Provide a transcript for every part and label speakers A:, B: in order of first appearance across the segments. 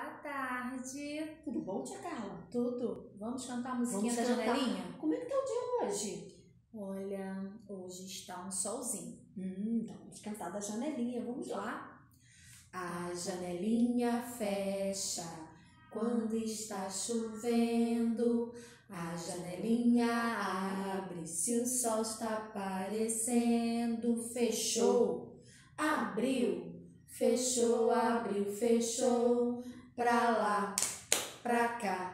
A: boa tarde.
B: Tudo bom, tia Carla?
A: Tudo? Vamos cantar a musiquinha
B: Vamos
A: da
B: cantar.
A: janelinha?
B: Como é que tá o dia hoje?
A: Olha, hoje está um solzinho.
B: Hum, então vamos cantar da janelinha, vamos lá.
A: A janelinha fecha quando está chovendo. A janelinha abre se o sol está aparecendo. Fechou, abriu, fechou, abriu, fechou. Pra lá, pra cá,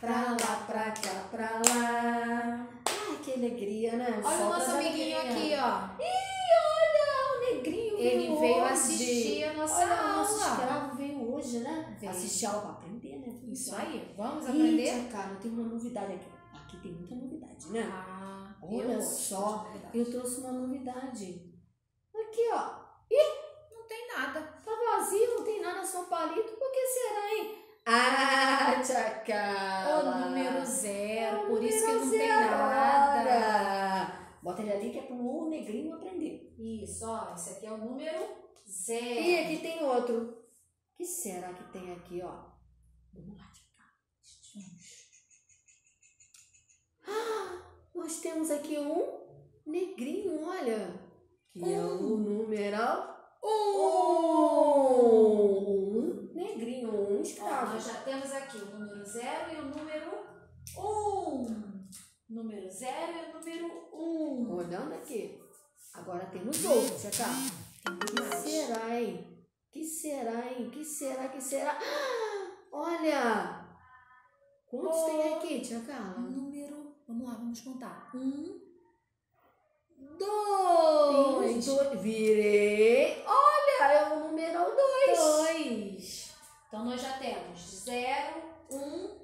A: pra lá, pra cá, pra lá.
B: Ai, que alegria, né?
A: Olha o nosso amiguinho aqui, ó.
B: Ih, olha, o negrinho
A: Ele
B: veio
A: veio assistir a nossa
B: Olha, o nosso
A: aula.
B: escravo veio hoje, né?
A: Veio.
B: Assistir aula pra aprender, né?
A: Isso aí, vamos
B: Ih,
A: aprender?
B: tia Carla, tem uma novidade aqui. Aqui tem muita novidade, né?
A: Ah,
B: Olha só. Eu trouxe uma novidade. Aqui, ó.
A: Não tem nada.
B: Tá vazio, não tem nada, só palito. Será, hein? Ah, tia Carla.
A: O número zero,
B: o
A: por isso que
B: número
A: não tem nada.
B: Bota ele ali que é pro negrinho aprender.
A: Isso, ó, esse aqui é o número zero.
B: E aqui tem outro. O que será que tem aqui, ó? Vamos lá, tia Carla. Ah, nós temos aqui um negrinho, olha. Que é o numeral um. Um negrinho, um
A: Ó,
B: escravo.
A: nós já temos aqui o número zero e o número um. Número zero e o número um.
B: Olhando aqui. Agora temos outro, tia Carla.
A: Temos
B: que será, hein? Que será, hein? Que será, que será? Ah, olha! Quantos
A: Oh.
B: tem aqui, tia Carla?
A: Número, vamos lá, vamos contar. Um, dois.
B: dois. Virei. Olha, é o numeral dois.
A: Dois. Então nós já temos zero, um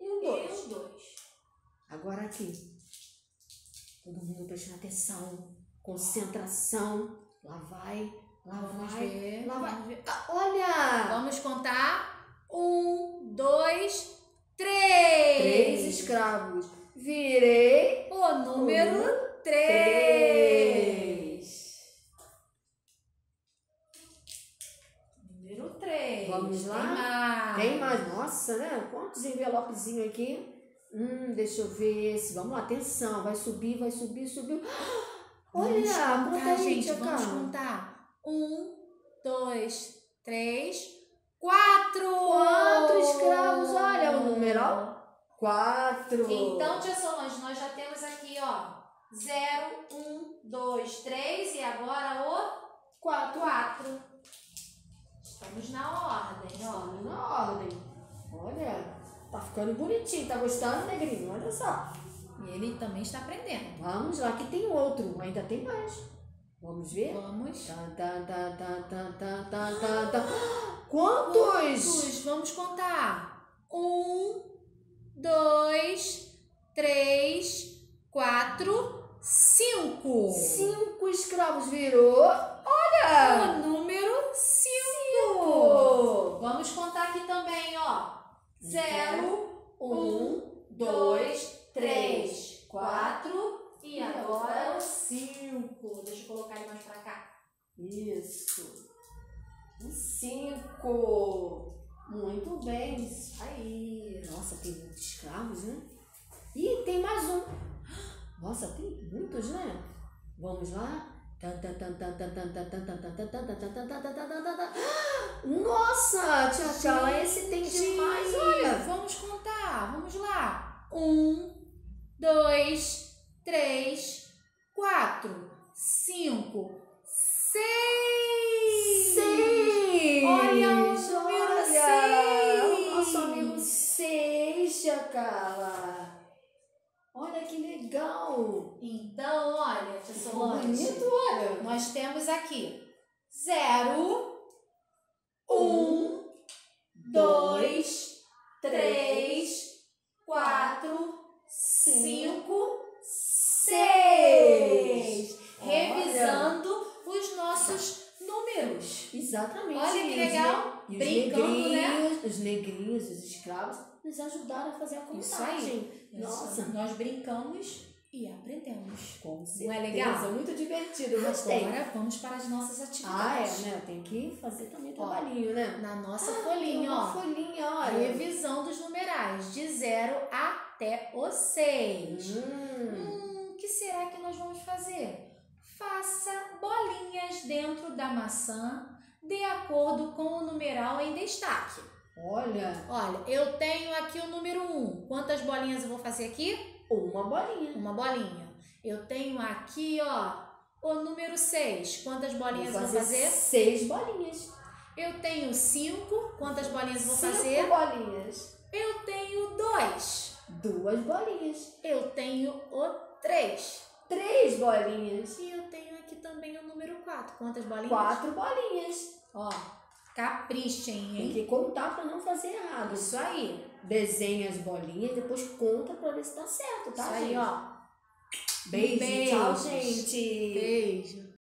B: E o
A: e
B: dois.
A: o dois.
B: Agora aqui. Todo mundo prestando atenção. Concentração. Lá vai. Lá
A: Vamos
B: vai.
A: ver.
B: Lá vai. Ah, olha!
A: Vamos contar. Um, dois, três.
B: Três escravos. Virei.
A: O número três.
B: Três. Quantos envelopezinhos aqui? Hum, deixa eu ver esse. Vamos lá, atenção. Vai subir, vai subir, subiu.
A: Vamos
B: Olha,
A: contar,
B: conta aí,
A: gente.
B: tia
A: Vamos contar. Um, dois, três, quatro.
B: Quatro escravos. Olha o numeral. Quatro.
A: Então, tia Solange, nós já temos aqui, ó. Zero, um, dois, três e agora o
B: quatro.
A: quatro. Estamos na ordem, ó.
B: Estamos na ordem. Olha, tá ficando bonitinho. Tá gostando, negrinho? Olha só.
A: E ele também está aprendendo.
B: Vamos lá, que tem outro. Ainda tem mais. Vamos ver?
A: Vamos.
B: Tá, tá, tá, tá, tá, tá, tá, tá, tá. Quantos?
A: Quantos? Vamos contar. Um, dois, três, quatro, cinco.
B: Cinco escravos virou.
A: 0, 1, 2, 3, 4 e agora 5. Deixa eu colocar ele mais pra cá.
B: Isso. 5. Muito bem, isso aí. Nossa, tem muitos escravos, né? Ih, tem mais um. Nossa, tem muitos, né? Vamos lá? Nossa, tchau, tchau, esse tem demais, olha.
A: Vamos contar, vamos lá. Um, dois, três, quatro, cinco, seis.
B: Seis.
A: Olha o número
B: olha.
A: seis.
B: Nosso amigo seis, Chacala. Olha que legal.
A: Então, olha, Solange,
B: bonito, olha.
A: nós temos aqui zero, um, dois, três, quatro, cinco, seis. Revisando os nossos números.
B: Exatamente.
A: Olha que legal.
B: E os
A: Brincando, né?
B: negrinhos, os negrinhos, os escravos, nos ajudaram a fazer a
A: Isso
B: contagem. Nossa.
A: Nós brincamos e aprendemos.
B: Com
A: Não
B: certeza.
A: é legal?
B: Muito divertido, gostei.
A: Agora vamos para as nossas
B: Ah,
A: atividades.
B: é, né? Tem que fazer também
A: Ó,
B: trabalhinho, né?
A: Na nossa
B: Ah,
A: folhinha, ó.
B: folhinha, olha.
A: Revisão dos numerais de 0 até o 6.
B: Hum.
A: Hum, o que será que nós vamos fazer? Faça bolinhas dentro da maçã de acordo com o numeral em destaque.
B: Olha,
A: Olha, eu tenho aqui o número 1. Um. Quantas bolinhas eu vou fazer aqui?
B: Uma bolinha.
A: Uma bolinha. Eu tenho aqui, ó, o número 6. Quantas bolinhas eu vou fazer?
B: seis bolinhas.
A: Eu tenho 5. Quantas bolinhas vou
B: Cinco
A: fazer?
B: bolinhas.
A: Eu tenho 2.
B: Duas bolinhas.
A: Eu tenho o 3.
B: Três bolinhas.
A: E eu tenho aqui também o número 4. Quantas bolinhas?
B: Quatro bolinhas.
A: Ó, caprichem,
B: Tem
A: hein?
B: que contar para não fazer errado.
A: Isso aí.
B: Desenha as bolinhas, depois conta para ver se tá certo, tá,
A: Isso aí,
B: gente?
A: ó.
B: Beijo,
A: Beijos.
B: tchau, gente.
A: Beijo.